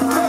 Woo!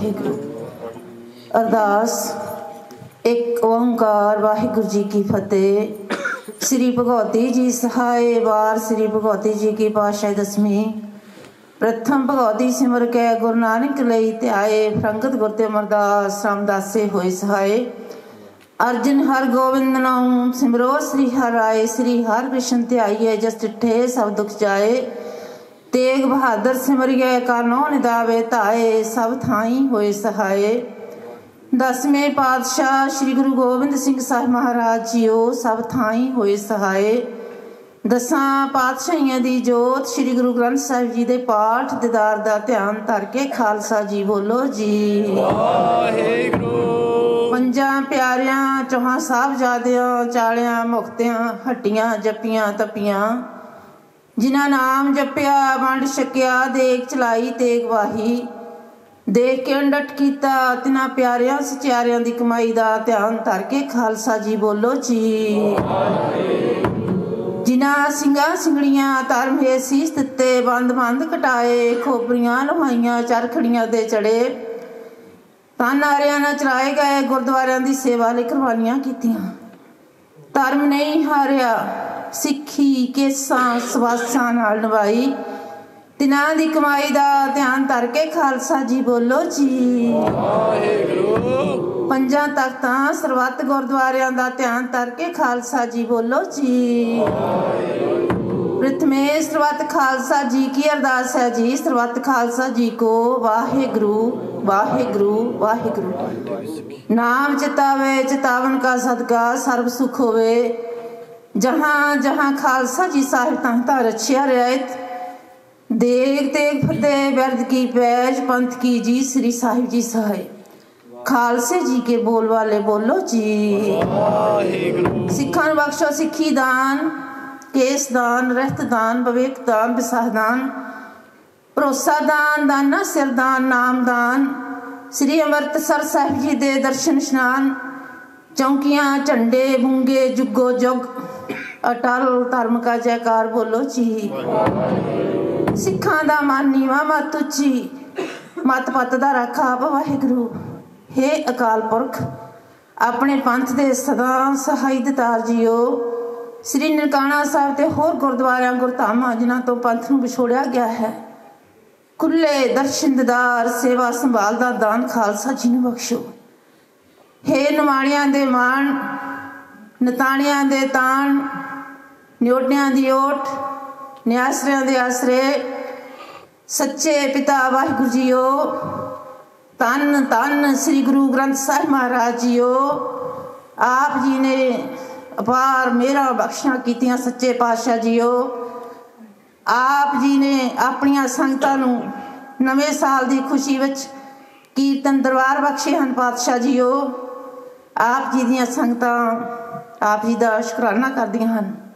Waheguru. ਅਰਦਾਸ, ਇੱਕ ਓੰਕਾਰ, ਵਾਹਿਗੁਰੂ ਜੀ ਕੀ ਫਤਿਹ। ਸ੍ਰੀ ਭਗਵਤੀ ਜੀ ਸਹਾਏ ਵਾਰ, ਸ੍ਰੀ ਭਗਵਤੀ ਜੀ ਕੀ ਪਾਸ਼ਾ ਦਸਵੀਂ। ਪ੍ਰਥਮ ਭਗਵਤੀ ਸਿਮਰ ਕੇ, ਗੁਰੂ ਨਾਨਕ ਲਈ ਧਿਆਏ ਫਰੰਗਤ ਗੁਰ ਤੇ ਅਮਰਦਾਸ, ਰਾਮਦਾਸੇ ਹੋਏ ਸਹਾਏ। ਅਰਜਨ ਹਰ ਗੋਬਿੰਦ ਨਾਮ ਸਿਮਰੋ ਸ੍ਰੀ ਹਰਾਏ ਸ੍ਰੀ ਹਰ ਕ੍ਰਿਸ਼ਨ ਧਿਆਈਏ ਜਸ ਟਿਠੇ ਸਭ ਦੁਖ ਜਾਏ। ਤੇਗ ਬਹਾਦਰ ਸਿਮਰਿਐ ਕਾਨੋ ਨਿਦਾਵੇ ਧਾਏ ਸਭ ਥਾਈ ਹੋਏ ਸਹਾਏ। ਦਸਵੇਂ ਪਾਤਸ਼ਾਹ ਸ੍ਰੀ ਗੁਰੂ ਗੋਬਿੰਦ ਸਿੰਘ ਸਾਹਿਬ ਮਹਾਰਾਜ ਜੀਓ ਸਭ ਥਾਈ ਹੋਏ ਸਹਾਏ। ਦਸਾਂ ਪਾਤਸ਼ਾਹੀਆਂ ਦੀ ਜੋਤ ਸ੍ਰੀ ਗੁਰੂ ਗ੍ਰੰਥ ਸਾਹਿਬ ਜੀ ਦੇ ਪਾਠ ਦਿਦਾਰ ਦਾ ਧਿਆਨ ਧਰ ਕੇ ਖਾਲਸਾ ਜੀ ਬੋਲੋ ਜੀ। ਵਾਹਿਗੁਰੂ। ਪੰਜਾਂ ਪਿਆਰਿਆਂ ਚੌਹਾਂ ਸਾਹਿਬਜ਼ਾਦਿਆਂ ਚਾਲਿਆਂ ਮੁਖਤਿਆਂ ਹੱਟੀਆਂ ਜੱਪੀਆਂ ਤਪੀਆਂ। ਜਿਨ੍ਹਾਂ ਨਾਮ ਜਪਿਆ, ਵੰਡ ਛਕਿਆ, ਦੇਖ ਚਲਾਈ ਤੇਗ ਵਾਹੀ। ਦੇਖ ਕੇ ਅੰਡਟ ਕੀਤਾ ਤਿਨਾ ਪਿਆਰਿਆਂ ਸਚਿਆਰਿਆਂ ਦੀ ਕਮਾਈ ਦਾ ਧਿਆਨ ਧਰ ਕੇ ਖਾਲਸਾ ਜੀ ਬੋਲੋ ਜੀ। ਜਿਨ੍ਹਾਂ ਸਿੰਘਾਂ ਸਿੰਘੜੀਆਂ ਧਰਮ ਹੈ ਸੀਸ ਦਿੱਤੇ, ਬੰਦ ਬੰਦ ਕਟਾਏ ਖੋਪਰੀਆਂ ਲਹਾਈਆਂ, ਚਰਖੜੀਆਂ ਦੇ ਚੜੇ। ਤਾਂ ਨਾਰਿਆਂ ਨਾਲ ਚਲਾਏ ਗਏ ਗੁਰਦੁਆਰਿਆਂ ਦੀ ਸੇਵਾ ਲਈ ਕੁਰਬਾਨੀਆਂ ਕੀਤੀਆਂ। ਧਰਮ ਨਹੀਂ ਹਾਰਿਆ। ਸਿੱਖੀ ਕੇਸਾਂ ਸਵਾਸਾਂ ਨਾਲ ਨਵਾਈ ਤਿਨਾਂ ਦੀ ਕਮਾਈ ਦਾ ਧਿਆਨ ਧਰ ਕੇ ਖਾਲਸਾ ਜੀ ਬੋਲੋ ਜੀ। ਵਾਹਿਗੁਰੂ। ਪੰਜਾਂ ਤਖਤਾਂ ਸਰਬੱਤ ਗੁਰਦੁਆਰਿਆਂ ਦਾ ਧਿਆਨ ਧਰ ਕੇ ਖਾਲਸਾ ਜੀ ਬੋਲੋ ਜੀ। ਪ੍ਰਥਮੇ ਸਰਬੱਤ ਖਾਲਸਾ ਜੀ ਕੀ ਅਰਦਾਸ ਹੈ ਜੀ? ਸਰਬੱਤ ਖਾਲਸਾ ਜੀ ਕੋ ਵਾਹਿਗੁਰੂ ਵਾਹਿਗੁਰੂ ਵਾਹਿਗੁਰੂ। ਨਾਮ ਚਿਤਾਵੇ ਚਿਤਾਵਨ ਕਾ ਸਦਕਾ ਸਰਬ ਸੁਖ ਹੋਵੇ। ਜਹਾਂ ਜਹਾਂ ਖਾਲਸਾ ਜੀ ਸਾਹਿਬ ਤਾਂ ਰਛਿਆ ਰਿਆਇਤ ਦੇਖ ਦੇਖ ਫਤਿਹ ਬਿਰਦ ਕੀ ਪੈਜ ਪੰਥ ਕੀ ਜੀ ਸ੍ਰੀ ਸਾਹਿਬ ਜੀ ਸਹਾਇ ਖਾਲਸੇ ਜੀ ਕੇ ਬੋਲ ਵਾਲੇ ਬੋਲੋ ਜੀ। ਵਾਹਿਗੁਰੂ। ਸਿੱਖਾਂ ਨੂੰ ਬਖਸ਼ੋ ਸਿੱਖੀ ਦਾਨ ਕੇਸ ਦਾਨ ਰਹਿਤ ਦਾਨ ਵਿਵੇਕ ਦਾਨ ਵਿਸਾਹ ਦਾਨ। ਭਰੋਸਾ ਦਾਨ ਦਾਨਾ ਸਿਰ ਦਾਨ ਨਾਮ ਦਾਨ। ਸ੍ਰੀ ਅੰਮ੍ਰਿਤਸਰ ਸਾਹਿਬ ਜੀ ਦੇ ਦਰਸ਼ਨ ਇਸ਼ਨਾਨ ਚੌਂਕੀਆਂ ਝੰਡੇ ਬੁੰਗੇ ਜੁਗੋ ਜੁਗ ਅਟਲ ਧਰਮ ਕਾ ਜੈਕਾਰ ਬੋਲੋ ਜੀ। ਸਿੱਖਾਂ ਦਾ ਮਨ ਨੀਵਾ ਮਤ ਉੱਚੀ। ਮਤ ਪਤ ਦਾ ਰੱਖਾ ਆਪ ਵਾਹਿਗੁਰੂ। हे ਅਕਾਲ ਪੁਰਖ, ਆਪਣੇ ਪੰਥ ਦੇ ਸਦਾ ਸਹਾਈ ਦਿਤਾਰ ਜੀਓ। ਸ੍ਰੀ ਨਨਕਾਣਾ ਸਾਹਿਬ ਤੇ ਹੋਰ ਗੁਰਦੁਆਰਿਆਂ, ਗੁਰਧਾਮਾਂ, ਜਿਨ੍ਹਾਂ ਤੋਂ ਪੰਥ ਨੂੰ ਵਿਛੋੜਿਆ ਗਿਆ ਹੈ। ਖੁੱਲੇ ਦਰਸ਼ਨਦਾਰ ਸੇਵਾ ਸੰਭਾਲ ਦਾ ਦਾਨ ਖਾਲਸਾ ਜੀ ਨੂੰ ਬਖਸ਼ੋ। हे ਨਿਮਾਣਿਆਂ ਦੇ ਮਾਣ, ਨਤਾਣਿਆਂ ਦੇ ਤਾਣ ਨਿਉਟਿਆਂ ਦੀ ਓਟ, ਨਿਆਸਰਿਆਂ ਦੇ ਆਸਰੇ, ਸੱਚੇ ਪਿਤਾ ਵਾਹਿਗੁਰੂ ਜੀਓ ਤਨ ਤਨ ਸ੍ਰੀ ਗੁਰੂ ਗ੍ਰੰਥ ਸਾਹਿਬ ਮਹਾਰਾਜ ਜੀਓ। ਆਪ ਜੀ ਨੇ ਅਪਾਰ ਮੇਰਾ ਬਖਸ਼ਣਾ ਕੀਤੀਆਂ ਸੱਚੇ ਪਾਤਸ਼ਾਹ ਜੀਓ। ਆਪ ਜੀ ਨੇ ਆਪਣੀਆਂ ਸੰਗਤਾਂ ਨੂੰ ਨਵੇਂ ਸਾਲ ਦੀ ਖੁਸ਼ੀ ਵਿੱਚ ਕੀਰਤਨ ਦਰਬਾਰ ਬਖਸ਼ੇ ਹਨ ਪਾਤਸ਼ਾਹ ਜੀਓ। ਆਪ ਜੀ ਦੀਆਂ ਸੰਗਤਾਂ ਆਪ ਜੀ ਦਾ ਸ਼ੁਕਰਾਨਾ ਕਰਦੀਆਂ ਹਨ।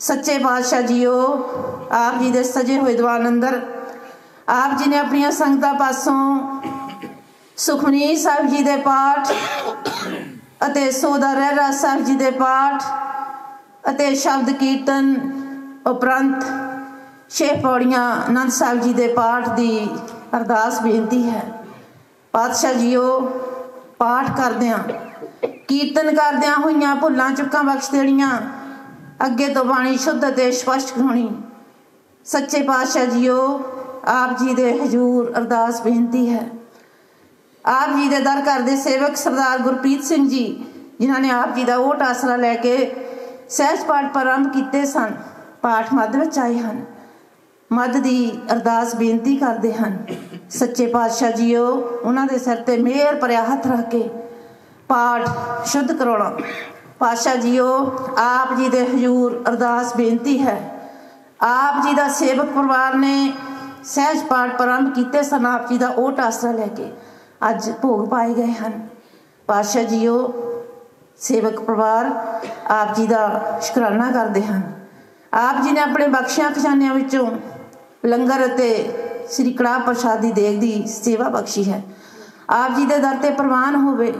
ਸੱਚੇ ਪਾਤਸ਼ਾਹ ਜੀਓ, ਆਪ ਜੀ ਦੇ ਸਜੇ ਹੋਏ ਦੀਵਾਨ ਅੰਦਰ ਆਪ ਜੀ ਨੇ ਆਪਣੀਆਂ ਸੰਗਤਾਂ ਪਾਸੋਂ ਸੁਖਮਨੀ ਸਾਹਿਬ ਜੀ ਦੇ ਪਾਠ ਅਤੇ ਸੋਦਾ ਰਹਿਰਾ ਸਾਹਿਬ ਜੀ ਦੇ ਪਾਠ ਅਤੇ ਸ਼ਬਦ ਕੀਰਤਨ ਉਪਰੰਤ ਛੇ ਪੌੜੀਆਂ ਆਨੰਦ ਸਾਹਿਬ ਜੀ ਦੇ ਪਾਠ ਦੀ ਅਰਦਾਸ ਬੇਨਤੀ ਹੈ। ਪਾਤਸ਼ਾਹ ਜੀਓ, ਪਾਠ ਕਰਦਿਆਂ, ਕੀਰਤਨ ਕਰਦਿਆਂ ਹੋਈਆਂ ਭੁੱਲਾਂ, ਚੁੱਕਾਂ ਬਖਸ਼ ਦੇਣੀਆਂ ਅੱਗੇ ਤੋਂ ਬਾਣੀ ਸ਼ੁੱਧ ਅਤੇ ਸਪਸ਼ਟ ਹੋਣੀ। ਸੱਚੇ ਪਾਤਸ਼ਾਹ ਜੀਓ, ਆਪ ਜੀ ਦੇ ਹਜੂਰ ਅਰਦਾਸ ਬੇਨਤੀ ਹੈ। ਆਪ ਜੀ ਦੇ ਦਰ ਘਰ ਦੇ ਸੇਵਕ ਸਰਦਾਰ ਗੁਰਪ੍ਰੀਤ ਸਿੰਘ ਜੀ, ਜਿਨ੍ਹਾਂ ਨੇ ਆਪ ਜੀ ਦਾ ਉਹ ਆਸਰਾ ਲੈ ਕੇ ਸਹਿਜ ਪਾਠ ਪ੍ਰਾਰੰਭ ਕੀਤੇ ਸਨ, ਪਾਠ ਮੱਧ ਵਿੱਚ ਆਏ ਹਨ। ਮੱਧ ਦੀ ਅਰਦਾਸ ਬੇਨਤੀ ਕਰਦੇ ਹਨ। ਸੱਚੇ ਪਾਤਸ਼ਾਹ ਜੀਓ, ਉਹਨਾਂ ਦੇ ਸਿਰ ਤੇ ਮਿਹਰ ਭਰਿਆ ਹੱਥ ਰੱਖ ਕੇ ਪਾਠ ਸ਼ੁੱਧ ਕਰਾਉਣਾ ਪਾਤਸ਼ਾਹ ਜੀਓ, ਆਪ ਜੀ ਦੇ ਹਜ਼ੂਰ ਅਰਦਾਸ ਬੇਨਤੀ ਹੈ। ਆਪ ਜੀ ਦਾ ਸੇਵਕ ਪਰਿਵਾਰ ਨੇ ਸਹਿਜ ਪਾਠ ਪ੍ਰਾਰੰਭ ਕੀਤੇ ਸਨ, ਆਪ ਜੀ ਦਾ ਉਹ ਟਾਸਰਾ ਲੈ ਕੇ ਅੱਜ ਭੋਗ ਪਾਏ ਗਏ ਹਨ। ਪਾਤਸ਼ਾਹ ਜੀਓ, ਸੇਵਕ ਪਰਿਵਾਰ ਆਪ ਜੀ ਦਾ ਸ਼ੁਕਰਾਨਾ ਕਰਦੇ ਹਨ। ਆਪ ਜੀ ਨੇ ਆਪਣੇ ਬਖਸ਼ਿਆਂ ਖਜ਼ਾਨਿਆਂ ਵਿੱਚੋਂ ਲੰਗਰ ਅਤੇ ਸ੍ਰੀ ਕੜਾ ਦੀ ਦੇਗ ਦੀ ਸੇਵਾ ਬਖਸ਼ੀ ਹੈ। ਆਪ ਜੀ ਦੇ ਦਰ ਤੇ ਪ੍ਰਵਾਨ ਹੋਵੇ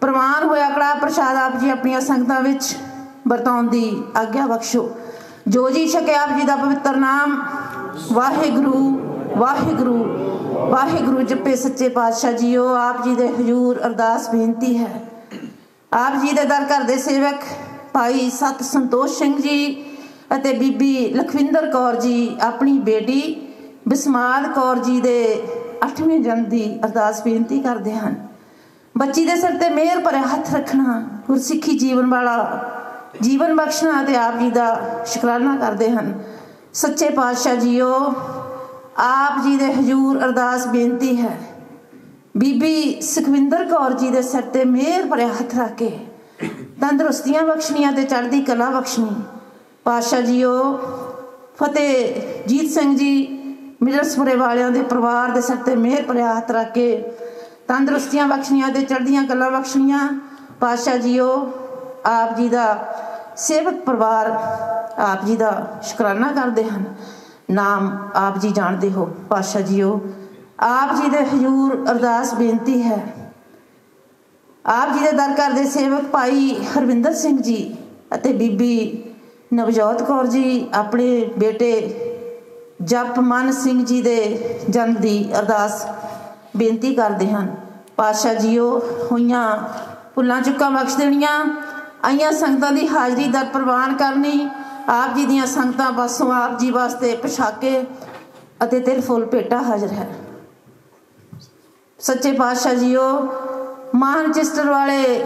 ਪ੍ਰਵਾਨ ਹੋਇਆ ਕੜਾ ਪ੍ਰਸ਼ਾਦ ਆਪ ਜੀ ਆਪਣੀਆਂ ਸੰਗਤਾਂ ਵਿੱਚ ਵਰਤਾਉਣ ਦੀ ਆਗਿਆ ਬਖਸ਼ੋ। ਜੋ ਜੀ ਛਕੇ ਆਪ ਜੀ ਦਾ ਪਵਿੱਤਰ ਨਾਮ, ਵਾਹਿਗੁਰੂ ਵਾਹਿਗੁਰੂ ਵਾਹਿਗੁਰੂ ਜਪੇ ਸੱਚੇ ਪਾਤਸ਼ਾਹ ਜੀਓ, ਆਪ ਜੀ ਦੇ ਹਜ਼ੂਰ ਅਰਦਾਸ ਬੇਨਤੀ ਹੈ। ਆਪ ਜੀ ਦੇ ਦਰ ਘਰ ਦੇ ਸੇਵਕ ਭਾਈ ਸਤ ਸੰਤੋਸ਼ ਸਿੰਘ ਜੀ ਅਤੇ ਬੀਬੀ ਲਖਵਿੰਦਰ ਕੌਰ ਜੀ, ਆਪਣੀ ਬੇਟੀ ਬਿਸਮਾਲ ਕੌਰ ਜੀ ਦੇ 8ਵੇਂ ਜਨਮ ਦੀ ਅਰਦਾਸ ਬੇਨਤੀ ਕਰਦੇ ਹਨ। ਬੱਚੀ ਦੇ ਸਿਰ ਤੇ ਮਿਹਰ ਭਰਿਆ ਹੱਥ ਰੱਖਣਾ, ਗੁਰਸਿੱਖੀ ਜੀਵਨ ਵਾਲਾ, ਜੀਵਨ ਬਖਸ਼ਣਾ ਤੇ ਆਪ ਜੀ ਦਾ ਸ਼ੁਕਰਾਨਾ ਕਰਦੇ ਹਨ। ਸੱਚੇ ਪਾਤਸ਼ਾਹ ਜੀਓ, ਆਪ ਜੀ ਦੇ ਹਜ਼ੂਰ ਅਰਦਾਸ ਬੇਨਤੀ ਹੈ। ਬੀਬੀ ਸੁਖਵਿੰਦਰ ਕੌਰ ਜੀ ਦੇ ਸਿਰ ਤੇ ਮਿਹਰ ਭਰਿਆ ਹੱਥ ਰੱਖ ਕੇ ਤੰਦਰੁਸਤੀਆਂ ਬਖਸ਼ਣੀਆਂ ਤੇ ਚੜ੍ਹਦੀ ਕਲਾ ਬਖਸ਼ਣੀ। ਪਾਤਸ਼ਾਹ ਜੀਓ, ਫਤਿਹ ਜੀਤ ਸਿੰਘ ਜੀ ਮਿਰਸਪੁਰੇ ਵਾਲਿਆਂ ਦੇ ਪਰਿਵਾਰ ਦੇ ਸਿਰ ਤੇ ਮਿਹਰ ਭਰਿਆ ਹੱਥ ਰੱਖ ਕੇ ਤੰਦਰੁਸਤੀਆਂ ਬਖਸ਼ਣੀਆਂ ਤੇ ਚੜ੍ਹਦੀਆਂ ਗੱਲਾਂ ਬਖਸ਼ਣੀਆਂ। ਪਾਤਸ਼ਾਹ ਜੀਓ, ਆਪ ਜੀ ਦਾ ਸੇਵਕ ਪਰਿਵਾਰ ਆਪ ਜੀ ਦਾ ਸ਼ੁਕਰਾਨਾ ਕਰਦੇ ਹਨ। ਨਾਮ ਆਪ ਜੀ ਜਾਣਦੇ ਹੋ, ਪਾਤਸ਼ਾਹ ਜੀਓ। ਆਪ ਜੀ ਦੇ ਹਜ਼ੂਰ ਅਰਦਾਸ ਬੇਨਤੀ ਹੈ। ਆਪ ਜੀ ਦੇ ਦਰ ਘਰ ਦੇ ਸੇਵਕ ਭਾਈ ਹਰਵਿੰਦਰ ਸਿੰਘ ਜੀ ਅਤੇ ਬੀਬੀ ਨਵਜੋਤ ਕੌਰ ਜੀ, ਆਪਣੇ ਬੇਟੇ ਜਪ ਮਨ ਸਿੰਘ ਜੀ ਦੇ ਜਨਮ ਦੀ ਅਰਦਾਸ ਬੇਨਤੀ ਕਰਦੇ ਹਨ। ਪਾਤਸ਼ਾਹ ਜੀਓ, ਹੋਈਆਂ ਭੁੱਲਾਂ ਚੁੱਕਾਂ ਬਖਸ਼ ਦੇਣੀਆਂ, ਆਈਆਂ ਸੰਗਤਾਂ ਦੀ ਹਾਜ਼ਰੀ ਦਾ ਪ੍ਰਵਾਨ ਕਰਨੀ, ਆਪ ਜੀ ਦੀਆਂ ਸੰਗਤਾਂ ਪਾਸੋਂ ਆਪ ਜੀ ਵਾਸਤੇ ਪਛਾਕੇ ਅਤੇ ਤਿਲ ਫੁੱਲ ਭੇਟਾ ਹਾਜ਼ਰ ਹੈ। ਸੱਚੇ ਪਾਤਸ਼ਾਹ ਜੀਓ ਮਾਨਚੈਸਟਰ ਵਾਲੇ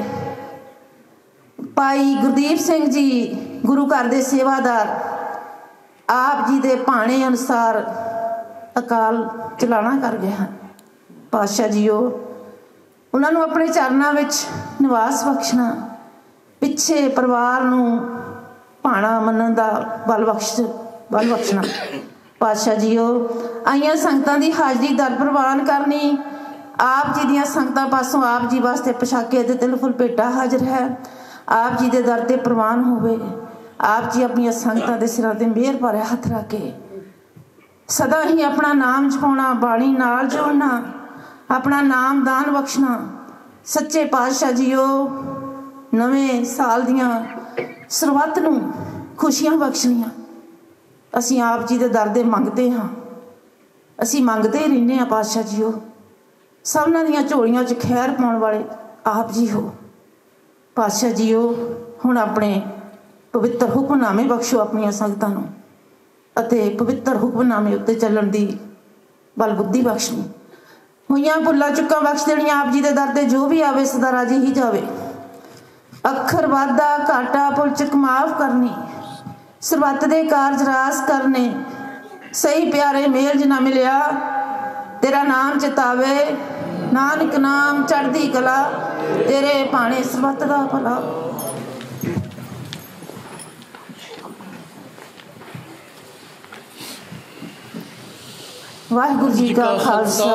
ਭਾਈ ਗੁਰਦੀਪ ਸਿੰਘ ਜੀ, ਗੁਰੂ ਘਰ ਦੇ ਸੇਵਾਦਾਰ, ਆਪ ਜੀ ਦੇ ਭਾਣੇ ਅਨੁਸਾਰ ਅਕਾਲ ਚਲਾਣਾ ਕਰ ਗਏ ਹਨ। ਪਾਤਸ਼ਾਹ ਜੀਓ, ਉਹਨਾਂ ਨੂੰ ਆਪਣੇ ਚਰਨਾਂ ਵਿੱਚ ਨਿਵਾਸ ਬਖਸ਼ਣਾ, ਪਿੱਛੇ ਪਰਿਵਾਰ ਨੂੰ ਭਾਣਾ ਮੰਨਣ ਦਾ ਬਲ ਬਖਸ਼, ਬਲ ਬਖਸ਼ਣਾ। ਪਾਤਸ਼ਾਹ ਜੀਓ, ਆਈਆਂ ਸੰਗਤਾਂ ਦੀ ਹਾਜ਼ਰੀ ਦਰ ਪ੍ਰਵਾਨ ਕਰਨੀ, ਆਪ ਜੀ ਦੀਆਂ ਸੰਗਤਾਂ ਪਾਸੋਂ ਆਪ ਜੀ ਵਾਸਤੇ ਪਛਾਕੇ ਅਤੇ ਤਿਲ ਫੁੱਲ ਭੇਟਾ ਹਾਜ਼ਰ ਹੈ। ਆਪ ਜੀ ਦੇ ਦਰ ਤੇ ਪ੍ਰਵਾਨ ਹੋਵੇ। ਆਪ ਜੀ ਆਪਣੀਆਂ ਸੰਗਤਾਂ ਦੇ ਸਿਰਾਂ ਤੇ ਮਿਹਰ ਭਰਿਆ ਹੱਥ ਰੱਖ। ਕੇ ਸਦਾ ਹੀ ਆਪਣਾ ਨਾਮ ਜਪਾਉਣਾ, ਬਾਣੀ ਨਾਲ ਜੋੜਨਾ ਆਪਣਾ ਨਾਮ ਦਾਨ ਬਖਸ਼ਣਾ। ਸੱਚੇ ਪਾਤਸ਼ਾਹ ਜੀਓ, ਨਵੇਂ ਸਾਲ ਦੀਆਂ ਸਰਬੱਤ ਨੂੰ ਖੁਸ਼ੀਆਂ ਬਖਸ਼ਣੀਆਂ। ਅਸੀਂ ਆਪ ਜੀ ਦੇ ਦਰ ਦੇ ਮੰਗਦੇ ਹਾਂ। ਅਸੀਂ ਮੰਗਦੇ ਹੀ ਰਹਿੰਦੇ ਹਾਂ ਪਾਤਸ਼ਾਹ ਜੀਓ। ਸਭਨਾਂ ਦੀਆਂ ਝੋਲੀਆਂ 'ਚ ਖੈਰ ਪਾਉਣ ਵਾਲੇ ਆਪ ਜੀ ਹੋ। ਪਾਤਸ਼ਾਹ ਜੀਓ, ਹੁਣ ਆਪਣੇ ਪਵਿੱਤਰ ਹੁਕਮਨਾਮੇ ਬਖਸ਼ੋ ਆਪਣੀਆਂ ਸੰਗਤਾਂ ਨੂੰ ਅਤੇ ਪਵਿੱਤਰ ਹੁਕਮਨਾਮੇ ਉੱਤੇ ਚੱਲਣ ਦੀ ਬਲ ਬੁੱਧੀ ਬਖਸ਼ਣੀ। ਹੋਈਆਂ ਭੁੱਲਾਂ ਚੁੱਕਾਂ ਬਖਸ਼ ਦੇਣੀਆਂ ਆਪ ਜੀ ਦੇ ਦਰ ਤੇ ਜੋ ਵੀ ਆਵੇ ਸਦਾ ਰਾਜੀ ਹੀ ਜਾਵੇ। ਅੱਖਰ ਵਾਦਾ ਘਾਟਾ ਭੁੱਲ ਚੁੱਕ ਮਾਫ ਕਰਨੀ, ਸਰਬੱਤ ਦੇ ਕਾਰਜ ਰਾਸ ਕਰਨੇ, ਸਹੀ ਪਿਆਰੇ ਮੇਲ ਜਿਨਾ ਮਿਲਿਆ, ਤੇਰਾ ਨਾਮ ਚਿਤਾਵੇ, ਨਾਨਕ ਨਾਮ ਚੜ੍ਹਦੀ ਕਲਾ, ਤੇਰੇ ਭਾਣੇ ਸਰਬੱਤ ਦਾ ਭਲਾ। ਵਾਹਿਗੁਰੂ ਜੀ ਕਾ ਖਾਲਸਾ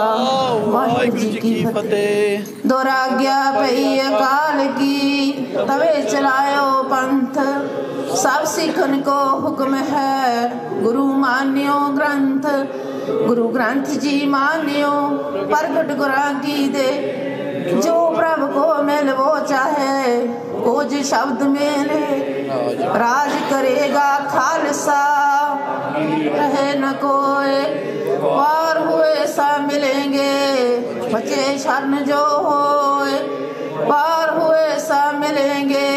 ਵਾਹਿਗੁਰੂ ਜੀ ਕੀ ਫਤਿਹ। ਦੁਰਾਗਿਆ ਪਈ ਅਕਾਲ ਕੀ ਤਵੇ ਚਲਾਇਓ ਪੰਥ। ਸਭ ਸਿੱਖਨ ਕੋ ਹੁਕਮ ਹੈ ਗੁਰੂ ਮਾਨਿਓ ਗ੍ਰੰਥ। ਗੁਰੂ ਗ੍ਰੰਥ ਜੀ ਮਾਨਿਓ ਪ੍ਰਗਟ ਗੁਰਾਂ ਕੀ ਦੇ। ਜੋ ਪ੍ਰਭ ਕੋ ਮਿਲ वो चाहे कुछ शब्द मेले राज करेगा खालसा रहे न कोई पार हुए सा मिलेंगे बचे शरण जो होए पार हुए सा मिलेंगे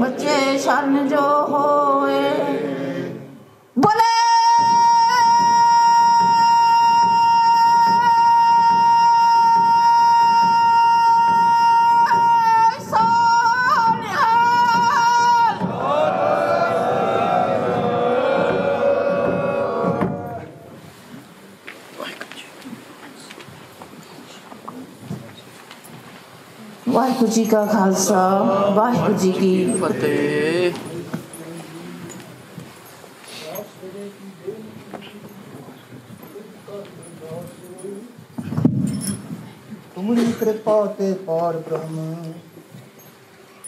बच्चे शरण जो होए बोले ਵਾਹਿਗੁਰੂ ਜੀ ਕਾ ਖਾਲਸਾ, ਵਾਹਿਗੁਰੂ ਜੀ ਕੀ ਫਤਿਹ। ਤੁਮਰੀ ਕਿਰਪਾ ਤੇ ਪਾਰ ਬ੍ਰਹਮ,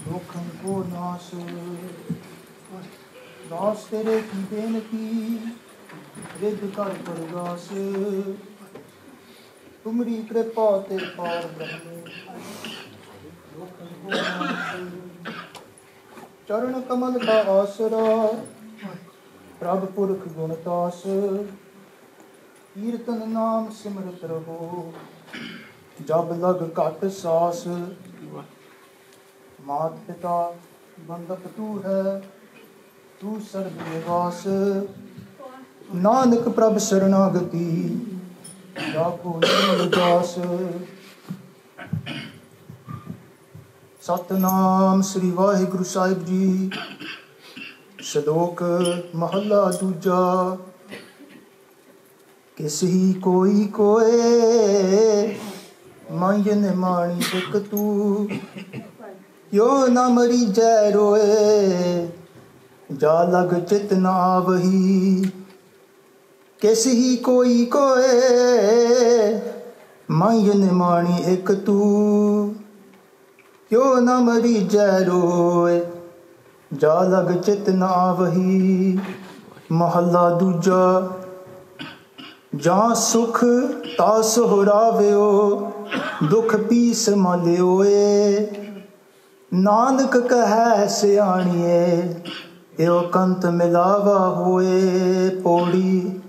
ਲੋਕਨ ਕੋ ਨਾਸ। ਦਾਸ ਤੇਰੇ ਕੀ ਬੇਨਤੀ, ਰਿੱਧ ਕਰ ਪਰਗਾਸ। ਤੁਮਰੀ ਕਿਰਪਾ ਤੇ ਪਾਰ ਬ੍ਰਹਮ ਚਰਨ ਕਮਲ ਦਾ ਆਸਰਾ, ਪ੍ਰਭ ਪੁਰਖ ਗੁਣਤਾਸ ਕੀਰਤਨ ਨਾਮ ਸਿਮਰਤ ਰਹੋ, ਜਬ ਲਗ ਘਟ ਸਾਸ, ਮਾਤ ਪਿਤਾ ਬੰਦਕ ਤੂੰ ਹੈ, ਤੂੰ ਸਰਬ ਨਿਵਾਸ, ਨਾਨਕ ਪ੍ਰਭ ਸ਼ਰਨਾਗਤੀ ਜਾਪੋ ਨਿਰਮਲ ਦਾਸ ਸਤਨਾਮ ਸ੍ਰੀ ਵਾਹਿਗੁਰੂ ਸਾਹਿਬ ਜੀ। ਸ਼ਲੋਕ ਮਹੱਲਾ ਦੂਜਾ। ਕਿਸ ਹੀ ਕੋਈ ਕੋਏ ਮੰਜਨ ਮਾਣੀ ਇੱਕ ਤੂੰ। ਯੋ ਨਾ ਮਰੀ ਜੈ ਰੋਏ, ਜਾ ਲਗ ਚਿਤ ਨਾ ਆਵਹੀ ਕਿਸ ਹੀ ਕੋਈ ਕੋਏ ਮੰਜਨ ਮਾਣੀ ਇੱਕ ਤੂੰ। ਕਿਉ ਨਾ ਮਰੀ ਜੈ ਰੋਏ ਜਾ ਲਗ ਚਿਤ ਨਾ ਵਹੀ, ਮਹੱਲਾ ਦੂਜਾ। ਜਾਂ ਸੁਖ ਤਾ ਸੁਹਰਾਵਿਓ, ਦੁਖ ਪੀਸ ਮਲਿਓਏ ਨਾਨਕ ਕਹੈ ਸਿਆਣੀਏ ਏਓ ਕੰਤ ਮਿਲਾਵਾ ਹੋਏ ਪੌੜੀ।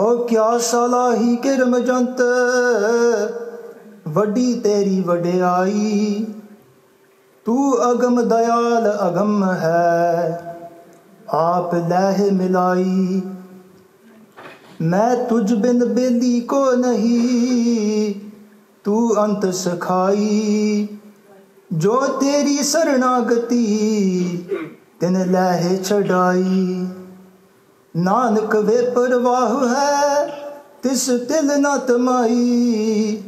ਹੋ ਕਿਆ ਸਲਾਹੀ ਕਿਰਮ ਜੰਤ ਵੱਡੀ ਤੇਰੀ ਵਡਿਆਈ, ਤੂੰ ਅਗਮ ਦਇਆਲ ਅਗਮ ਹੈ, ਆਪ ਲਹਿ ਮਿਲਾਈ। ਮੈਂ ਤੁਝ ਬਿਨ ਬੇਦੀ ਕੋ ਨਹੀਂ, ਤੂੰ ਅੰਤ ਸਖਾਈ। ਜੋ ਤੇਰੀ ਸਰਣਾਗਤੀ, ਤਿਨ ਲਹਿ ਛਡਾਈ। ਨਾਨਕ ਵੇ ਪਰਵਾਹ ਹੈ, ਤਿਸ ਤਿਲ ਨਾ ਤਮਾਈ।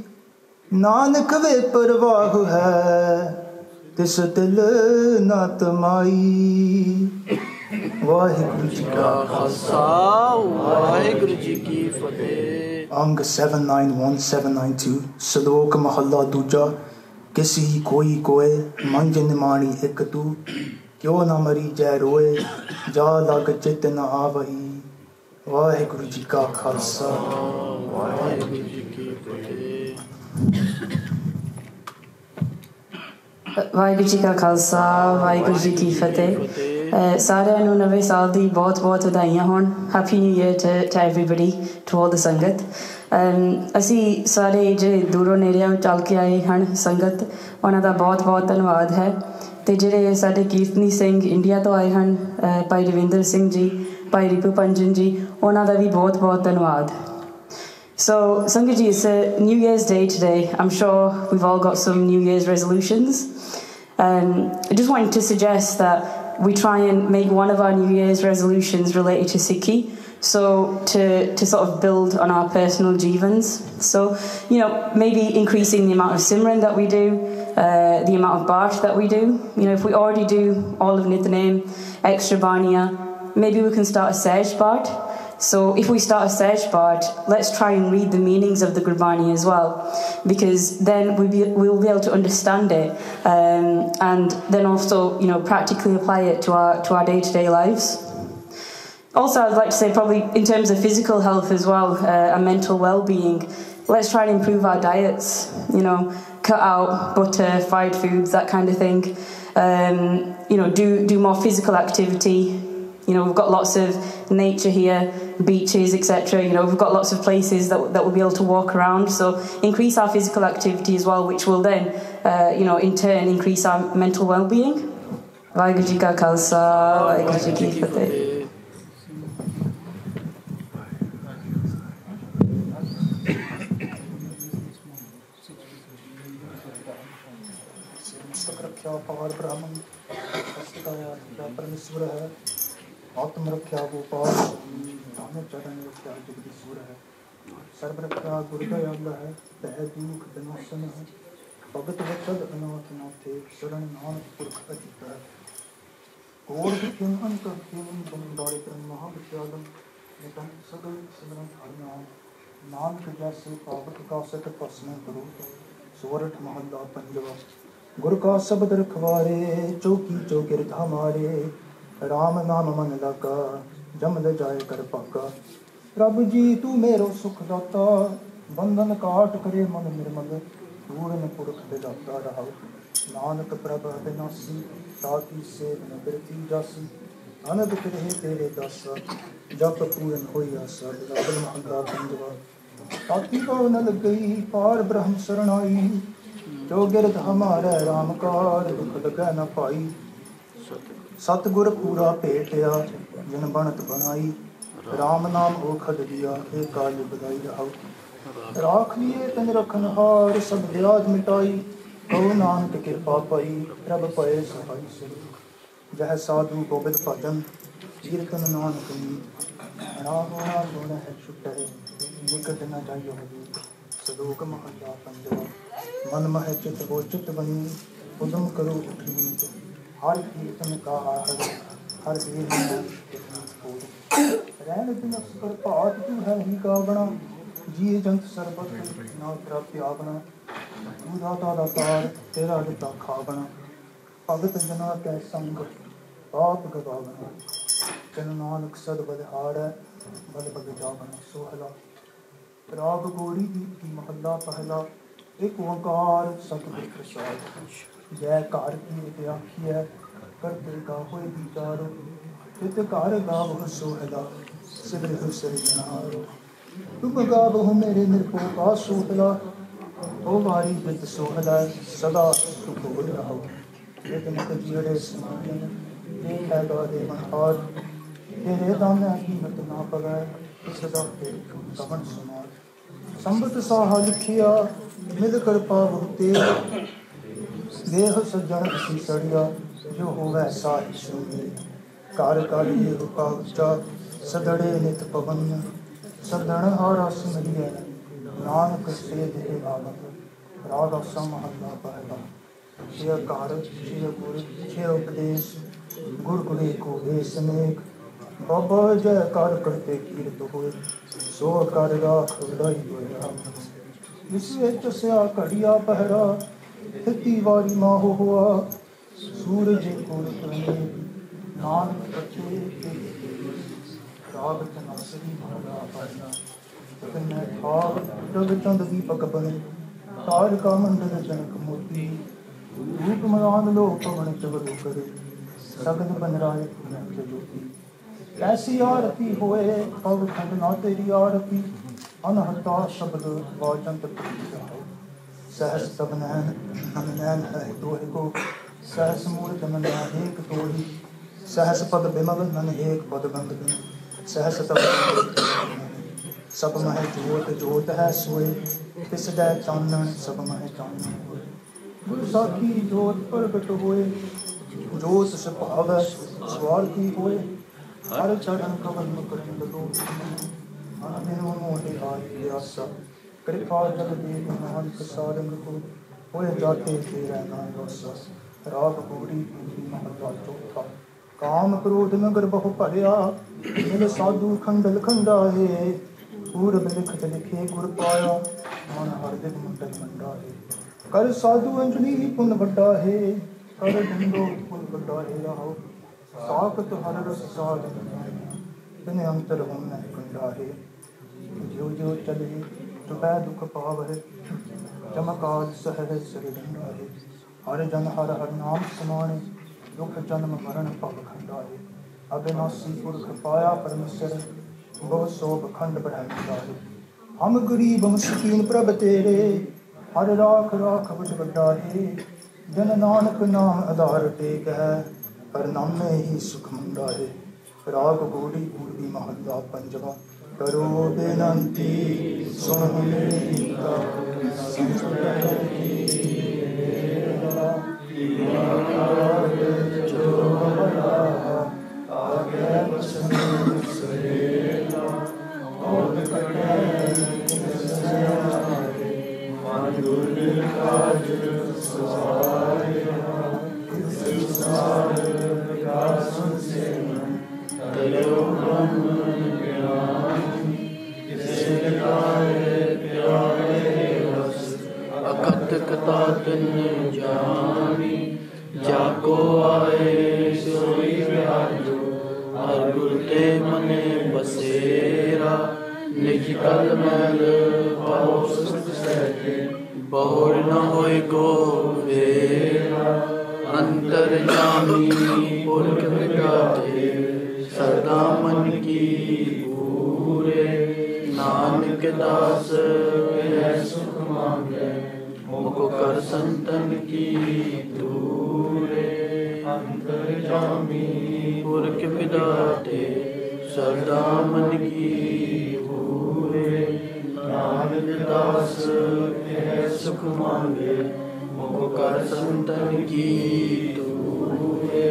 ਨਾਨਕ ਵੇ ਪਰਵਾਹ ਹੈ, ਤਿਸ ਦਿਲ ਨਾ ਤਮਾਈ ਵਾਹਿਗੁਰੂ ਜੀ ਕਾ ਖਾਲਸਾ, ਵਾਹਿਗੁਰੂ ਜੀ ਕੀ ਫਤਿਹ। ਅੰਗ 791792 ਸ਼ਲੋਕ ਮਹੱਲਾ ਦੂਜਾ, ਕਿਸੇ ਕੋਈ ਕੋਏ ਮੰਜ ਨਿਮਾਣੀ ਇਕ ਤੂ। ਕਿਉ ਨਾ ਮਰੀ ਜੈ ਰੋਏ, ਜਾ ਲਗ ਚਿਤ ਨਾ ਆਵਹੀ ਵਾਹਿਗੁਰੂ ਜੀ ਕਾ ਖਾਲਸਾ, ਵਾਹਿਗੁਰੂ ਜੀ ਕੀ ਵਾਹਿਗੁਰੂ ਜੀ ਕਾ ਖਾਲਸਾ, ਵਾਹਿਗੁਰੂ ਜੀ ਕੀ ਫਤਿਹ। ਸਾਰਿਆਂ ਨੂੰ ਨਵੇਂ ਸਾਲ ਦੀ ਬਹੁਤ-ਬਹੁਤ ਵਧਾਈਆਂ ਹੋਣ। Happy new year to to everybody to all the ਸੰਗਤ। ਅਸੀਂ ਸਾਰੇ ਜਿਹੜੇ ਦੂਰੋਂ ਨੇੜਿਆਂ ਚੱਲ ਕੇ ਆਏ ਹਨ ਸੰਗਤ, ਉਹਨਾਂ ਦਾ ਬਹੁਤ-ਬਹੁਤ ਧੰਨਵਾਦ ਹੈ। ਤੇ ਜਿਹੜੇ ਸਾਡੇ ਕੀਰਤਨੀ ਸਿੰਘ ਇੰਡੀਆ ਤੋਂ ਆਏ ਹਨ ਭਾਈ ਰਵਿੰਦਰ ਸਿੰਘ ਜੀ, ਭਾਈ ਰਿਪੂ ਪੰਜਨ ਜੀ, ਉਹਨਾਂ ਦਾ ਵੀ ਬਹੁਤ-ਬਹੁਤ ਧੰਨਵਾਦ। So, Sangaji, it's a New Year's Day today. I'm sure we've all got some New Year's resolutions. Um, I just wanted to suggest that we try and make one of our New Year's resolutions related to Sikhi. So, to, to sort of build on our personal jivans. So, you know, maybe increasing the amount of Simran that we do, uh, the amount of Barsh that we do. You know, if we already do all of Nithanem, extra Bania, maybe we can start a Sej Bart. So if we start a search part, let's try and read the meanings of the Gurbani as well, because then we'll be, we'll be able to understand it, um, and then also you know practically apply it to our to our day to day lives. Also, I'd like to say probably in terms of physical health as well uh, and mental well being, let's try and improve our diets. You know, cut out butter, fried foods, that kind of thing. Um, you know, do do more physical activity. You know, we've got lots of nature here, beaches, etc. You know, we've got lots of places that, that we'll be able to walk around. So increase our physical activity as well, which will then, uh, you know, in turn increase our mental well-being. ਆਤਮ ਰੱਖਿਆ ਗੋਪਾਲ ਨਾਮ ਚਰਨ ਰੱਖਿਆ ਜਗਦੀਸ਼ਵਰ ਹੈ। ਸਰਬ ਰੱਖਿਆ ਗੁਰ ਦਾ ਅੰਗ ਹੈ ਤੈ ਦੁਖ ਬਿਨਾਸ਼ਨ ਹੈ। ਭਗਤ ਵਚਨ ਅਨਾਥ ਨਾਥੇ ਸ਼ਰਨ ਨਾਨਕ ਪੁਰਖ ਅਜਿਤ ਹੈ। ਕੋਰ ਕਿਨ ਅੰਤ ਕਿਨ ਬੰਦਾਰੇ ਤਨ ਮਹਾ ਵਿਚਾਲਮ ਨਿਤੰ ਸਗਲ ਸਿਮਰਨ ਧਰਨਾ ਨਾਨਕ ਜੈਸੇ ਪਾਵਕ ਕਾ ਸਤ ਪਸਨ ਕਰੋ। ਸੁਵਰਠ ਮਹੱਲਾ ਪੰਜਵਾ। ਗੁਰ ਕਾ ਸ਼ਬਦ ਰਖਵਾਰੇ, ਚੌਕੀ ਚੌਕਿਰ ਧਮਾਰੇ RAM ਨਾਮ ਮਨ ਲਾਗਾ, ਜਮ ਲ ਜਾਏ ਕਰ ਭਾਗਾ। ਪ੍ਰਭ ਜੀ, ਤੂੰ ਮੇਰੋ ਸੁਖ ਦਾਤਾ, ਬੰਧਨ ਕਾਟ ਕਰੇ ਮਨ ਨਿਰਮਲ, ਪੂਰਨ ਪੁਰਖ ਦੇ ਦਾਤਾ ਰਹਾਉ ਨਾਨਕ ਪ੍ਰਭ ਬਿਨਾਸੀ ਤਾਕੀ ਸੇ ਨ ਜਾਸੀ। ਅਨੰਦ ਰਹੇ ਤੇਰੇ ਦਸ, ਜਪ ਪੂਰਨ ਹੋਈ ਆਸਾ ਬਿਲਾਵਲ ਮਹੰਗਾ ਪੰਜਵਾ ਤਾਕੀ ਕੋ ਨ ਲਗਈ, ਪਾਰ ਬ੍ਰਹਮ ਸਰਣਾਈ ਜੋ ਗਿਰਦ ਹਮਾਰਾ ਰਾਮ ਕਾਰ, ਦੁਖ ਲਗੈ ਨ ਪਾਈ। ਸਤਗੁਰ ਪੂਰਾ ਭੇਟਿਆ, ਜਿਨ ਬਣਤ ਬਣਾਈ। RAM ਨਾਮ ਓਖਦ ਦਿਆ ਏ ਕਾਲ ਬਦਾਈ ਰਹਾਉ ਰਾਖ ਲਿਏ ਤਨ ਰਖਨ ਹਾਰ, ਸਭ ਵਿਆਜ ਮਿਟਾਈ। ਕਉ ਨਾਨਕ ਕਿਰਪਾ ਪਾਈ, ਪ੍ਰਭ ਪਏ ਸਹਾਈ ਸਿਰ ਜਹ ਸਾਧੂ ਗੋਬਿੰਦ ਭਜਨ, ਕੀਰਤਨ ਨਾਨਕ ਨੀ ਰਾਮ ਨਾਮ ਗੁਣ ਹੈ ਛੁਟਰੇ ਨਿਕਟ ਨ ਜਾਇਓ ਹਰੀ ਸਲੋਕ ਮਹੱਲਾ ਪੰਜਵਾ ਮਨ ਮਹਿ ਚਿਤ ਹੋ ਬਣੀ ਉਦਮ ਕਰੋ ਉਠੀ ਹਰ ਕੀਰਤਨ ਕਾ ਆਹਰ ਹਰ ਵੀਰ ਮੈਂ ਰਹਿਣ ਬਿਨ ਅਸਕਰ ਭਾਤ ਤੂੰ ਹੈ ਹੀ ਕਾਵਣਾ ਜੀਏ ਜੰਤ ਸਰਬਤ ਨਾ ਪ੍ਰਾਪਿ ਆਵਣਾ ਤੂੰ ਦਾਤਾ ਦਾਤਾਰ ਤੇਰਾ ਦਿੱਤਾ ਖਾਵਣਾ ਭਗਤ ਜਨਾ ਕੈ ਸੰਗ ਪਾਪ ਗਵਾਵਣਾ। ਤਨ ਨਾਨਕ ਸਦ ਬਲਿਹਾਰੈ, ਬਲ ਬਲ ਜਾਵਣਾ ਸੋਹਲਾ। ਰਾਗ ਗੋੜੀ ਦੀ ਮਹੱਲਾ ਪਹਿਲਾ, ਇੱਕ ਓੰਕਾਰ ਸਤਿਗੁਰ ਪ੍ਰਸਾਦ ਜੈ ਘਰ ਕੀ ਵਿਆਖੀ ਹੈ ਕਰਤੇ ਕਾ ਹੋਏ ਵਿਚਾਰੋ। ਤਿਤ ਘਰ ਗਾਵ ਸੋਹਲਾ ਸਿਵਰ ਹੁਸਰ ਜਨਾਰੋ। ਤੁਮ ਗਾਵ ਮੇਰੇ ਨਿਰਭਉ ਸੋਹਲਾ ਓ ਵਾਰੀ ਬਿਤ ਸੋਹਲਾ ਸਦਾ ਸੁਖ ਹੋ ਰਹੋ ਇਹ ਤਨਕ ਜੀੜੇ ਸਮਾਨ ਇਹ ਹੈ ਗਾ ਦੇ ਮਹਾਰ ਤੇਰੇ ਦਾਨਾ ਕੀਮਤ ਨਾ ਪਵੈ ਸਦਾ ਦਾ ਤੇ ਕਵਨ ਸਮਾਰ ਸੰਬਤ ਸਾਹ ਲਿਖਿਆ, ਮਿਲ ਕਰ ਪਾਵ ਤੇ ਦੇਹ ਸਜਣ ਸੀ ਸੜਿਆ ਜੋ ਹੋਵੇ ਸਾਈ ਸੁਣੀ ਕਾਰ ਕਾਲੀ ਰੂਪਾ ਉੱਚਾ, ਸਦੜੇ ਨਿਤ ਪਵਨ। ਸਦਣ ਹਾਰਾ ਸਿਮਰਿਆ ਨਾਨਕ ਸੇ ਦੇ ਆਵਤ ਰਾਗ ਸਮਹੱਲਾ ਪਹਿਲਾ। ਸ਼ਿਆ ਕਾਰ ਸ਼ਿਆ ਗੁਰ ਸ਼ਿਆ ਉਪਦੇਸ਼। ਗੁਰ ਗੁਰੇ ਕੋ ਵੇਸ ਨੇਕ ਬਾਬਾ ਜੈ ਕਾਰ ਕਰਤੇ ਕੀਰਤ ਹੋਏ, ਸੋ ਕਰ ਰਾਖ ਉਡਾਈ ਹੋਇਆ। ਇਸ ਵਿੱਚ ਸਿਆ ਘੜੀਆ ਪਹਿਰਾ ਖੇਤੀ ਵਾਰੀ ਮਾਹੋ ਹੋਆ ਸੂਰਜ ਕੋਲ ਤੁਰੇ ਨਾਨਕ ਪਛੇ ਰਾਗ ਤਨਾਸਰੀ ਮਹਲਾ ਪੜਨਾ ਤਨੇ ਠਾਗ ਜਗ ਚੰਦ ਦੀਪਕ ਬਣੇ ਤਾਰ ਕਾ ਮੰਡਲ ਜਨਕ ਮੋਤੀ ਰੂਪ ਮਰਾਨ ਲੋ ਪਵਨ ਚਵਲੋ ਕਰੇ, ਸਗਨ ਬਨ ਰਾਏ ਪੁਨਰ ਜੋਤੀ। ਐਸੀ ਆਰਤੀ ਹੋਏ ਪਵ ਖੰਡ ਨਾ ਤੇਰੀ ਆਰਤੀ, ਅਨਹਤਾ ਸ਼ਬਦ ਵਾਚੰਤ ਪ੍ਰੀਤ ਸਹਸ ਸਬਨਾਨ ਹਮਨਾਨ ਹੈ ਦੋਹੀ ਕੋ ਸਹਸ ਮੂਲ ਤਮਨਾ ਏਕ ਤੋਹੀ ਸਹਸ ਪਦ ਬਿਮਗ ਨਨ ਏਕ ਪਦ ਬੰਦ ਬਿਨ ਸਹਸ ਤਬ ਸਭ ਮਹਿ ਜੋਤ ਜੋਤ ਹੈ ਸੋਏ ਤਿਸ ਦਾ ਚੰਨ ਸਭ ਮਹਿ ਚੰਨ ਹੋਏ ਗੁਰ ਸਾਖੀ ਜੋਤ ਪ੍ਰਗਟ ਹੋਏ ਜੋਤ ਸੁਭਾਵ ਸਵਾਲ ਕੀ ਹੋਏ ਹਰ ਚੜਨ ਕਵਨ ਮਕਰਿੰਦ ਦੋ ਆਨੇ ਨੂੰ ਮੋਟੇ ਹਾਲ ਕੀ ਆਸਾ ਕਿਰਪਾ ਜਲ ਦੇ ਨਾਨਕ ਸਾਰੰਗ ਕੋ ਹੋਏ ਜਾਤੇ ਤੇਰਾ ਨਾਮ ਰਸਾ ਰਾਗ ਗੋੜੀ ਪੂਰੀ ਮਹਲਾ ਚੌਥਾ। ਕਾਮ ਕ੍ਰੋਧ ਨਗਰ ਬਹੁ ਭਰਿਆ, ਮਿਲ ਸਾਧੂ ਖੰਡਲ ਖੰਡਾਏ। ਪੂਰਬ ਲਿਖਤ ਲਿਖੇ ਗੁਰ ਪਾਇਆ, ਮਨ ਹਰ ਦਿਨ ਮੰਡਲ ਮੰਡਾਏ। ਕਰ ਸਾਧੂ ਅੰਜਲੀ ਪੁਨ ਵੱਡਾ ਹੈ ਕਰ ਡੰਡੋ ਪੁਨ ਵੱਡਾ ਹੈ ਰਹਾਓ ਸਾਖਤ ਹਰ ਰਸ ਸਾਧ ਤਨੇ ਅੰਤਰ ਹੋਣਾ ਕੰਡਾ ਹੈ ਜੋ ਜੋ ਚਲੇ ਤੁਪੈ ਦੁਖ ਪਾਵਹਿ ਚਮਕਾਜ ਸਹਿ ਸਿਰ ਡੰਡਾ ਹਰ ਜਨ ਹਰ ਹਰ ਨਾਮ ਸਮਾਣੇ, ਦੁਖ ਜਨਮ ਮਰਨ ਭਵ ਖੰਡਾ ਅਬਿਨਾਸੀ ਪੁਰਖ ਪਾਇਆ ਪਰਮੇਸ਼ਰ, ਬਹੁ ਸੋਭ ਖੰਡ ਬੜਾਈਦਾ ਹਮ ਗਰੀਬ ਮਸਕੀਨ ਪ੍ਰਭ ਤੇਰੇ, ਹਰ ਰਾਖ ਰਾਖ ਵਡ ਵੱਡਾ ਹੈ ਜਨ ਨਾਨਕ ਨਾਮ ਆਧਾਰ ਟੇਕ ਹੈ ਹਰ ਨਾਮੇ ਹੀ ਸੁਖ ਮੰਦਾ ਰਾਗ ਗੋੜੀ ਪੂਰਬੀ ਮਹੱਲਾ ਪੰਜਵਾ। ਕਰੋ ਬੇਨੰਤੀ ਸੁਣ ਮੇਰੀ ਤਾ ਸੰਸੁਟੈ ਅਕਤ ਕਤਾ ਜਾ ਕੋ ਆਏ ਸੋਈ ਵਿਆਜੋ ਹਰ ਗੁਰ ਤੇ ਮਨੇ ਬਸੇਰਾ ਨਿਜ ਕਲ ਮਲ ਪਾਉ ਸੁਖ ਸਹਿਜੇ ਬਹੁੜ ਨ ਹੋਏ ਕੋ ਵੇਰਾ ਅੰਤਰ ਜਾਮੀ ਪੁਰਖ ਮਿਟਾਤੇ ਸਦਾ ਮਨ ਕੀ ਪੂਰੇ ਨਾਨਕ ਦਾਸ ਹੈ ਸੁਖ ਮੰਗੇ। ਮੁਖ ਕਰ ਸੰਤਨ ਕੀ ਦੂਰੇ? ਅੰਤਰ ਜਾਮੀ ਪੁਰਖ ਵਿਦਾਤੇ ਸਦਾ ਮਨ ਕੀ ਪੂਰੇ ਨਾਨਕ ਦਾਸ ਹੈ ਸੁਖ ਮੰਗੇ ਮੁਖ ਕਰ ਸੰਤਨ ਕੀ ਦੂਰੇ?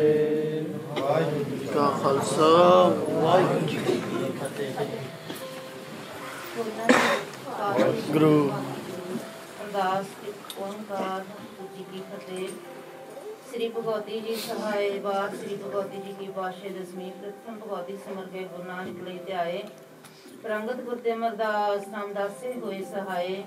ਵਾਹਿਗੁਰੂ ਜੀ ਕਾ ਖਾਲਸਾ ਵਾਹਿਗੁਰੂ ਜੀ ਕੀ ਫਤਿਹ। ਗੁਰੂ ਜੀ ਸ੍ਰੀ ਭਗਵਤੀ ਜੀ ਸਹਾਏ ਬਾਦ ਸ੍ਰੀ ਭਗਵਤੀ ਜੀ ਕੀ ਬਾਸ਼ੇ ਦਸਮੀ ਪ੍ਰਥਮ ਭਗਵਤੀ ਸਿਮਰ ਗਏ ਗੁਰੂ ਨਾਨਕ ਲਈ ਧਿਆਏ ਪ੍ਰੰਗਤ ਗੁਰ ਤੇ ਅਮਰਦਾਸ ਨਾਮਦਾਸੇ ਹੋਏ ਸਹਾਏ।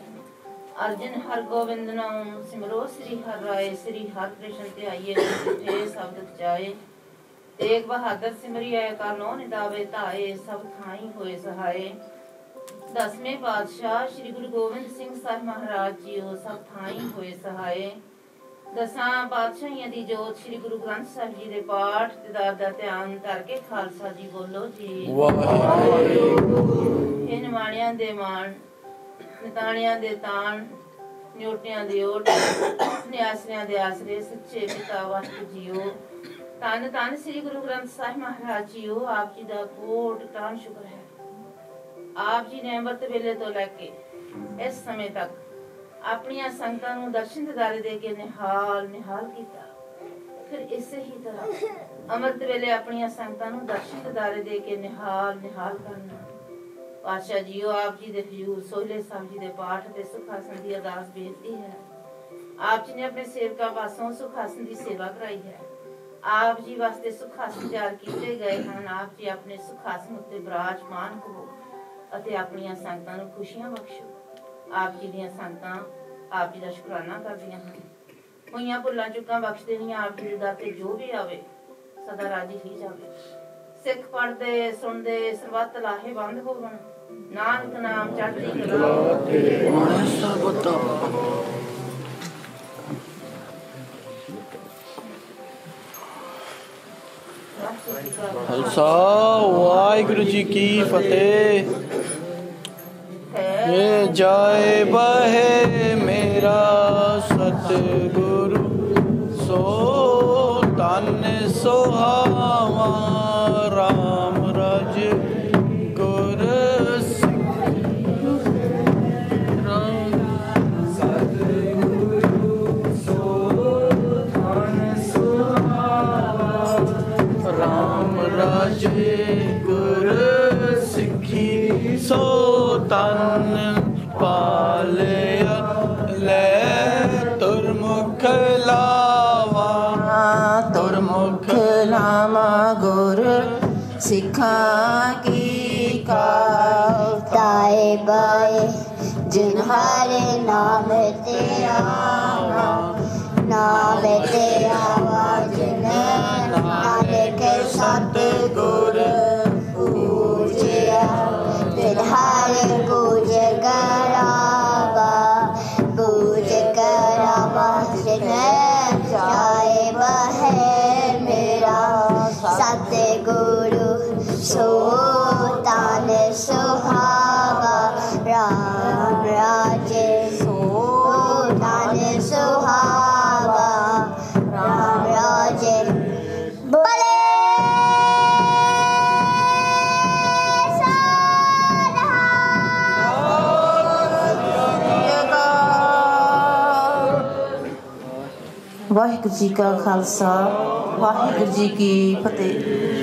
ਅਰਜਨ ਹਰ ਗੋਬਿੰਦ ਨਾਮ ਸਿਮਰੋ ਸ੍ਰੀ ਹਰਿ ਰਾਏ, ਸ੍ਰੀ ਹਰਿ ਕ੍ਰਿਸ਼ਨ ਧਿਆਈਏ ਜਿਠੇ ਸ਼ਬਦ ਜਾਏ। ਤੇਗ ਬਹਾਦਰ ਸਿਮਰਿਐ ਕਾਨੋ ਨਿਦਾਵੇ ਧਾਏ ਸਭ ਥਾਈ ਹੋਏ ਸਹਾਏ। ਦਸਵੇਂ ਪਾਤਸ਼ਾਹ ਸ੍ਰੀ ਗੁਰੂ ਗੋਬਿੰਦ ਸਿੰਘ ਸਾਹਿਬ ਮਹਾਰਾਜ ਜੀਓ ਸਭ ਥਾਈ ਹੋਏ ਸਹਾਏ। ਦਸਾਂ ਪਾਤਸ਼ਾਹੀਆਂ ਦੀ ਜੋਤ ਸ੍ਰੀ ਗੁਰੂ ਗ੍ਰੰਥ ਸਾਹਿਬ ਜੀ ਦੇ ਪਾਠ ਤੇ ਦਾਤ ਦਾ ਧਿਆਨ ਕਰਕੇ ਖਾਲਸਾ ਜੀ ਬੋਲੋ ਜੀ। ਵਾਹਿਗੁਰੂ। ਇਹ ਨਿਮਾਣਿਆਂ ਦੇ ਮਾਣ ਨਿਤਾਣਿਆਂ ਦੇ ਤਾਣ ਨਿਉਟਿਆਂ ਦੇ ਓਟ ਨਿਆਸਰਿਆਂ ਦੇ ਆਸਰੇ ਸੱਚੇ ਪਿਤਾ ਵਾਹਿਗੁਰੂ ਜੀਓ। ਧੰਨ ਧੰਨ ਸ੍ਰੀ ਗੁਰੂ ਗ੍ਰੰਥ ਸਾਹਿਬ ਮਹਾਰਾਜ ਜੀਓ ਆਪ ਜੀ ਦਾ ਕੋਟ ਕਰਾਮ ਸ਼ੁਕਰ ਹੈ। ਆਪ ਜੀ ਨੇ ਅੰਮ੍ਰਿਤ ਵੇਲੇ ਤੋਂ ਲੈ ਕੇ ਇਸ ਸਮੇਂ ਤੱਕ ਆਪਣੀਆਂ ਸੰਗਤਾਂ ਨੂੰ ਦਰਸ਼ਨ ਦਿਦਾਰੇ ਦੇ ਕੇ ਨਿਹਾਲ ਨਿਹਾਲ ਕੀਤਾ। ਫਿਰ ਇਸੇ ਹੀ ਤਰ੍ਹਾਂ ਅੰਮ੍ਰਿਤ ਵੇਲੇ ਆਪਣੀਆਂ ਸੰਗਤਾਂ ਨੂੰ ਦਰਸ਼ਨ ਦਿਦਾਰੇ ਦੇ ਕੇ ਨਿਹਾਲ ਨਿਹਾਲ ਕਰਨਾ ਪਾਤਸ਼ਾਹ ਜੀਓ, ਆਪ ਜੀ ਦੇ ਹਜ਼ੂਰ ਸੋਹਲੇ ਸਾਹਿਬ ਜੀ ਦੇ ਪਾਠ ਤੇ ਸੁਖਾਸਨ ਦੀ ਅਰਦਾਸ ਬੇਨਤੀ ਹੈ। ਆਪ ਜੀ ਨੇ ਆਪਣੇ ਸੇਵਕਾਂ ਪਾਸੋਂ ਸੁਖਾਸਨ ਦੀ ਸੇਵਾ ਕਰਾਈ ਹੈ। ਆਪ ਜੀ ਵਾਸਤੇ ਸੁਖਾਸਨ ਤਿਆਰ ਕੀਤੇ ਗਏ ਹਨ। ਆਪ ਜੀ ਆਪਣੇ ਸੁਖਾਸਨ ਉੱਤੇ ਬਿਰਾਜਮਾਨ ਹੋ ਅਤੇ ਆਪਣੀਆਂ ਸੰਗਤਾਂ ਨੂੰ ਖੁਸ਼ੀਆਂ ਬਖਸ਼ੋ। ਆਪ ਜੀ ਦੀਆਂ ਸੰਗਤਾਂ, ਆਪ ਜੀ ਦਾ ਸ਼ੁਕਰਾਨਾ ਕਰਦੀਆਂ ਹਨ। ਹੋਈਆਂ ਭੁੱਲਾਂ ਚੁੱਕਾਂ ਬਖਸ਼ ਦੇਣੀਆਂ ਆਪ ਜੀ ਦੇ ਤੇ ਜੋ ਵੀ ਆਵੇ, ਸਦਾ ਰਾਜੀ ਹੀ ਜਾਵੇ। ਸਿੱਖ ਪੜਦੇ ਸੁਣਦੇ, ਸਰਬੱਤ ਲਾਹੇ ਬੰਦ ਹੋਵਣ। ਨਾਨਕ ਨਾਮ ਚੜ੍ਹਦੀ ਕਲਾ ਹੁਣ ਸਭ ਤਾਂ ਖਾਲਸਾ, ਵਾਹਿਗੁਰੂ ਜੀ ਕੀ ਫਤਿਹ। ਜਾਏ ਬਹਿ ਮੇਰਾ ਸਤਿਗੁਰੂ ਸੋ ਤਨ ਸੁਹਾਵਾ RAM ਰਜ ਗੁਰ ਸਿੱਖ ਰਾਮ ਰਾਮ ਰਾਜੇ ਗੁਰ ਸਿੱਖੀ ਸੋ ਤਨ ਨਾਮਾ ਗੁਰ ਸਿੱਖਾਂ ਕੀ ਕਾਲ ਤਾਏ ਬਾਏ ਜਿਨ ਹਾਰੇ ਨਾਮ ਤੇਰਾ ਨਾਮ ਤੇਰਾ ਵਾਜਨ ਨਾਨਕ ਸਤ ਗੁਰੂ ਸੋ ਤਨ ਸੁਹਾਵਾ ਰਾਮ ਰਾਜੇ ਸੋ ਤਨ ਸੁਹਾਵਾ ਵਾਹਿਗੁਰੂ ਜੀ ਕਾ ਖਾਲਸਾ, ਵਾਹਿਗੁਰੂ ਜੀ ਕੀ ਫਤਿਹ।